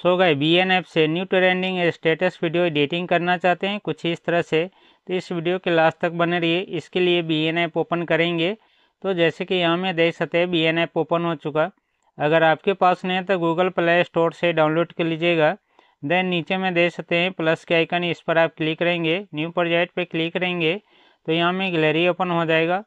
So guys B N app से new trending status video editing करना चाहते हैं, कुछ इस तरह से। तो इस वीडियो के लास्ट तक बने रहिए, इसके लिए बी एन ऐप ओपन करेंगे। तो जैसे कि यहाँ में देख सकते हैं बी एन ऐप ओपन हो चुका। अगर आपके पास नहीं है तो गूगल प्ले स्टोर से डाउनलोड कर लीजिएगा। देन नीचे में देख सकते हैं प्लस के आइकन इस पर आप क्लिक करेंगे। न्यू प्रोजेक्ट पे क्लिक करेंगे। तो यहाँ में गैलरी ओपन हो जाएगा।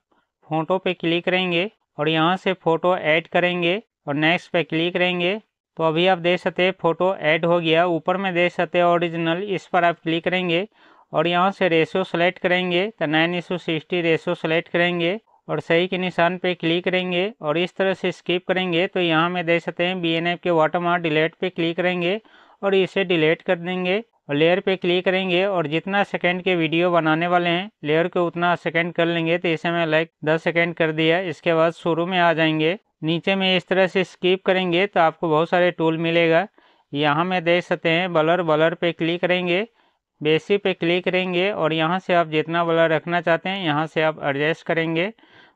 फ़ोटो पे क्लिक करेंगे और यहाँ से फ़ोटो ऐड करेंगे और नेक्स्ट पे क्लिक करेंगे। तो अभी आप देख सकते हैं फ़ोटो ऐड हो गया। ऊपर में देख सकते हैं ओरिजिनल इस पर आप क्लिक करेंगे और यहाँ से रेशो सेलेक्ट करेंगे तो nine is to sixty ratio select करेंगे और सही के निशान पे क्लिक करेंगे और इस तरह से स्किप करेंगे। तो यहाँ में देख सकते हैं बी एन एफ़ के वाटर वाटरमार्क डिलीट पे क्लिक करेंगे और इसे डिलीट कर देंगे और लेयर पे क्लिक करेंगे और जितना सेकंड के वीडियो बनाने वाले हैं लेयर को उतना सेकंड कर लेंगे। तो इसे मैं लाइक 10 सेकंड कर दिया, इसके बाद शुरू में आ जाएँगे। नीचे में इस तरह से स्किप करेंगे तो आपको बहुत सारे टूल मिलेगा। यहाँ में देख सकते हैं बलर बलर पे क्लिक करेंगे बेसी पे क्लिक करेंगे और यहाँ से आप जितना बलर रखना चाहते हैं, यहाँ से आप एडजस्ट करेंगे।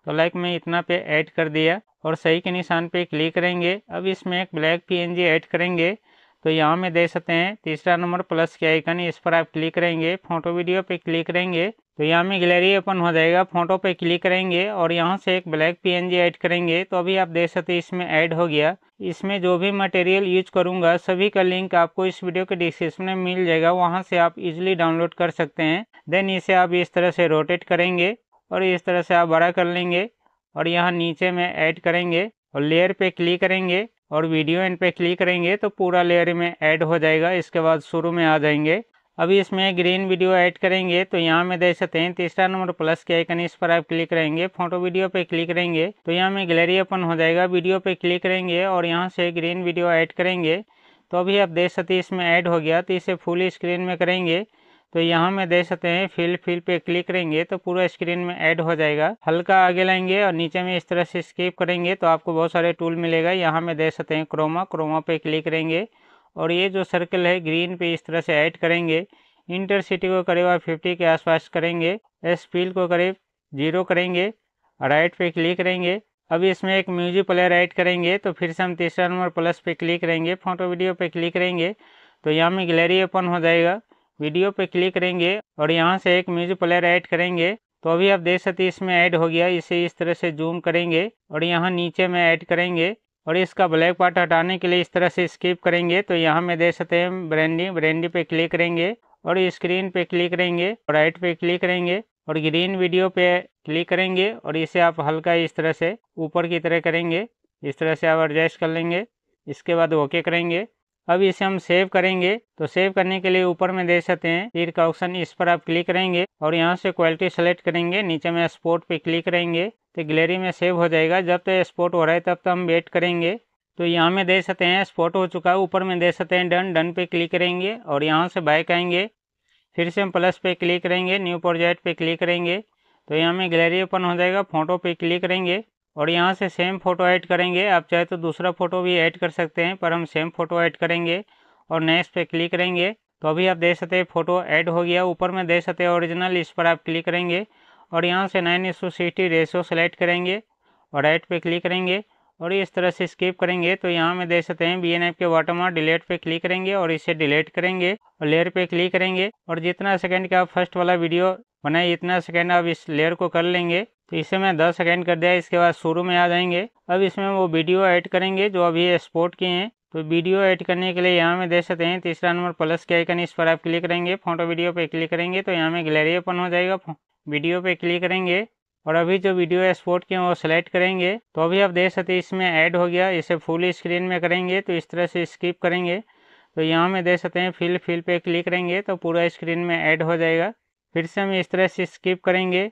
तो लाइक मैं इतना पे ऐड कर दिया और सही के निशान पे क्लिक करेंगे। अब इसमें एक black P N G add करेंगे। तो यहाँ में देख सकते हैं, तीसरा नंबर प्लस के आइकन इस पर आप क्लिक करेंगे फ़ोटो वीडियो पे क्लिक करेंगे। तो यहाँ में गैलरी ओपन हो जाएगा। फ़ोटो पे क्लिक करेंगे और यहाँ से एक ब्लैक पीएनजी ऐड करेंगे। तो अभी आप देख सकते हैं, इसमें ऐड हो गया। इसमें जो भी मटेरियल यूज़ करूँगा, सभी का लिंक आपको इस वीडियो के डिस्क्रिप्शन में मिल जाएगा। वहाँ से आप इजिली डाउनलोड कर सकते हैं। देन इसे आप इस तरह से रोटेट करेंगे और इस तरह से आप बड़ा कर लेंगे और यहाँ नीचे में ऐड करेंगे और लेयर पे क्लिक करेंगे और वीडियो एंड पे क्लिक करेंगे तो पूरा लेयर में ऐड हो जाएगा। इसके बाद शुरू में आ जाएँगे। अभी इसमें ग्रीन वीडियो ऐड करेंगे तो यहाँ में देख सकते हैं, तीसरा नंबर प्लस के आइकन इस पर आप क्लिक करेंगे फ़ोटो वीडियो पे क्लिक करेंगे तो यहाँ में गैलरी ओपन हो जाएगा वीडियो पे क्लिक करेंगे और यहाँ से ग्रीन वीडियो ऐड करेंगे। तो अभी आप देख सकते हैं, इसमें ऐड हो गया तो इसे फुल स्क्रीन में करेंगे तो यहाँ में देख सकते हैं फिल फिल पे क्लिक करेंगे तो पूरा स्क्रीन में ऐड हो जाएगा। हल्का आगे लाएँगे और नीचे में इस तरह से स्किप करेंगे तो आपको बहुत सारे टूल मिलेगा। यहाँ में देख सकते हैं क्रोमा क्रोमा पे क्लिक करेंगे। और ये जो सर्कल है ग्रीन पे इस तरह से ऐड करेंगे। इंटरसिटी को करीब आप फिफ्टी के आसपास करेंगे। एस फील को करीब ज़ीरो करेंगे। राइट पे क्लिक करेंगे। अभी इसमें एक म्यूज़िक प्लेयर ऐड करेंगे तो फिर से हम तीसरा नंबर प्लस पे क्लिक करेंगे। फ़ोटो वीडियो पे क्लिक करेंगे तो यहाँ में गैलरी ओपन हो जाएगा। वीडियो पे क्लिक करेंगे और यहाँ से एक म्यूज़िक प्लेयर ऐड करेंगे। तो अभी आप देख सकते इसमें ऐड हो गया। इसे इस तरह से जूम करेंगे और यहाँ नीचे में ऐड करेंगे। और इसका ब्लैक पार्ट हटाने के लिए इस तरह से स्किप करेंगे तो यहाँ में दे सकते हैं ब्रांडी ब्रांडी पे क्लिक करेंगे और स्क्रीन पे क्लिक करेंगे राइट पे क्लिक करेंगे और ग्रीन वीडियो पे क्लिक करेंगे और इसे आप हल्का इस तरह से ऊपर की तरह करेंगे, इस तरह से आप एडजस्ट कर लेंगे, इसके बाद ओके करेंगे। अब इसे हम सेव करेंगे। तो सेव करने के लिए ऊपर में देख सकते हैं, तीर का ऑप्शन इस पर आप क्लिक करेंगे और यहाँ से क्वालिटी सेलेक्ट करेंगे। नीचे में स्पोर्ट पे क्लिक करेंगे तो गैलरी में सेव हो जाएगा। जब तक तो स्पोर्ट हो रहा है, तब तक तो हम वेट करेंगे। तो यहाँ में देख सकते हैं स्पोर्ट हो चुका है। ऊपर में देख सकते हैं डन डन पे क्लिक करेंगे और यहाँ से बाइक आएँगे। फिर से हम प्लस पे क्लिक करेंगे न्यू प्रोजेक्ट पे क्लिक करेंगे। तो यहाँ में गैलरी ओपन हो जाएगा फ़ोटो पे क्लिक करेंगे। और यहाँ से सेम फ़ोटो ऐड करेंगे। आप चाहे तो दूसरा फ़ोटो भी ऐड कर सकते हैं, पर हम सेम फ़ोटो ऐड करेंगे और नेक्स्ट पे क्लिक करेंगे। तो अभी आप देख सकते हैं फ़ोटो ऐड हो गया। ऊपर में देख सकते हैं ओरिजिनल इस पर आप क्लिक करेंगे और यहाँ से नाइन सौ सिक्सटी रेशो सेलेक्ट करेंगे और राइट पे क्लिक करेंगे और इस तरह से स्किप करेंगे। तो यहाँ में देख सकते हैं बी एन एफ़ के वाटरमार्क डिलीट पे क्लिक करेंगे और इसे डिलीट करेंगे और लेयर पे क्लिक करेंगे। और जितना सेकंड का फ़र्स्ट वाला वीडियो बनाए इतना सेकेंड आप इस लेयर को कर लेंगे तो इसे मैं दस सेकेंड कर दिया, इसके बाद शुरू में आ जाएँगे। अब इसमें वो वीडियो ऐड करेंगे, जो अभी एक्सपोर्ट किए हैं। तो वीडियो ऐड करने के लिए यहाँ में देख सकते हैं, तीसरा नंबर प्लस के आइकन इस पर आप क्लिक करेंगे फ़ोटो वीडियो पे क्लिक करेंगे तो यहाँ में गैलरी ओपन हो जाएगा वीडियो पे क्लिक करेंगे। और अभी जो वीडियो एक्सपोर्ट किए वो सेलेक्ट करेंगे। तो अभी आप देख सकते हैं, इसमें ऐड हो गया, इसे फुल स्क्रीन में करेंगे तो इस तरह से स्किप करेंगे। तो यहाँ में देख सकते हैं फिल फिल पे क्लिक करेंगे तो पूरा स्क्रीन में ऐड हो जाएगा। फिर से हम इस तरह से स्किप करेंगे।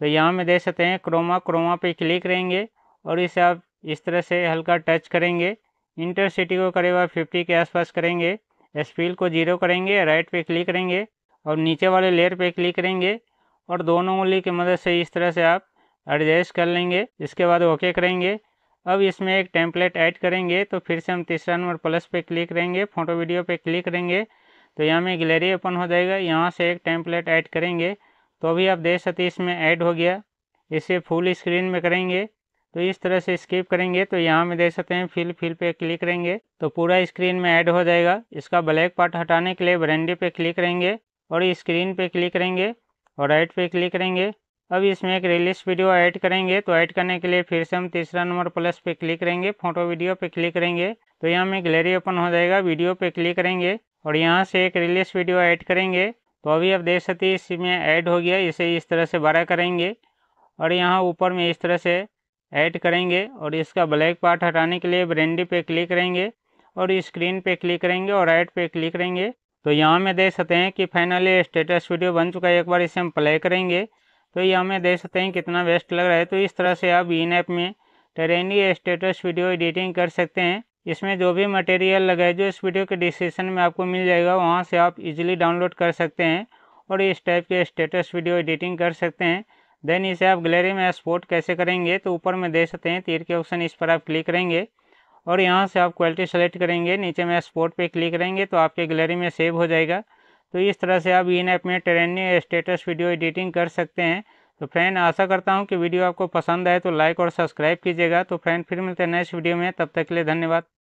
तो यहाँ में देख सकते हैं क्रोमा क्रोमा पे क्लिक करेंगे और इसे आप इस तरह से हल्का टच करेंगे। इंटरसिटी को करीब आप फिफ्टी के आसपास करेंगे। स्पील को ज़ीरो करेंगे राइट पे क्लिक करेंगे और नीचे वाले लेयर पे क्लिक करेंगे और दोनों उंगली की मदद से इस तरह से आप एडजस्ट कर लेंगे। इसके बाद ओके करेंगे। अब इसमें एक टेम्पलेट ऐड करेंगे तो फिर से हम तीसरा नंबर प्लस पे क्लिक करेंगे फ़ोटो वीडियो पे क्लिक करेंगे तो यहाँ में गैलरी ओपन हो जाएगा। यहाँ से एक टेम्पलेट ऐड करेंगे। तो अभी आप देख सकते इसमें ऐड हो गया। इसे फुल स्क्रीन में करेंगे। तो इस तरह से स्किप करेंगे। तो यहाँ में देख सकते हैं फिल फिल पे क्लिक करेंगे। तो पूरा स्क्रीन में ऐड हो जाएगा। इसका ब्लैक पार्ट हटाने के लिए ब्रेंडी पे क्लिक करेंगे और स्क्रीन पे क्लिक करेंगे और राइट पे क्लिक करेंगे। अब इसमें एक रिलीज़ वीडियो ऐड करेंगे। तो ऐड करने के लिए फिर से हम तीसरा नंबर प्लस पे क्लिक करेंगे। फ़ोटो वीडियो पे क्लिक करेंगे। तो यहाँ में गैलरी ओपन हो जाएगा। वीडियो पे क्लिक करेंगे। और यहाँ से एक रिलीज़ वीडियो ऐड करेंगे। तो अभी आप देख सकते हैं, इसमें ऐड हो गया। इसे इस तरह से बड़ा करेंगे और यहाँ ऊपर में इस तरह से ऐड करेंगे और इसका ब्लैक पार्ट हटाने के लिए ब्रेंडी पे क्लिक करेंगे और स्क्रीन पे क्लिक करेंगे और ऐड पे क्लिक करेंगे। तो यहाँ में देख सकते हैं कि फाइनली स्टेटस वीडियो बन चुका है। एक बार इसे हम प्ले करेंगे। तो यहाँ में देख सकते हैं कितना बेस्ट लग रहा है। तो इस तरह से आप इन ऐप में ट्रेंडी स्टेटस वीडियो एडिटिंग कर सकते हैं। इसमें जो भी मटेरियल लगा है, जो इस वीडियो के डिस्क्रिप्शन में आपको मिल जाएगा, वहाँ से आप इजीली डाउनलोड कर सकते हैं और इस टाइप के स्टेटस वीडियो एडिटिंग कर सकते हैं। देन इसे आप गैलरी में एक्सपोर्ट कैसे करेंगे तो ऊपर में दे सकते हैं, तीर के ऑप्शन इस पर आप क्लिक करेंगे और यहाँ से आप क्वालिटी सेलेक्ट करेंगे। नीचे में एक्सपोर्ट पे क्लिक करेंगे तो आपके गैलरी में सेव हो जाएगा। तो इस तरह से आप इन ऐप में ट्रेंडिंग स्टेटस वीडियो एडिटिंग कर सकते हैं। तो फ्रेंड, आशा करता हूँ कि वीडियो आपको पसंद आए तो लाइक और सब्सक्राइब कीजिएगा। तो फ्रेंड, फिर मिलते हैं नेक्स्ट वीडियो में। तब तक के लिए धन्यवाद।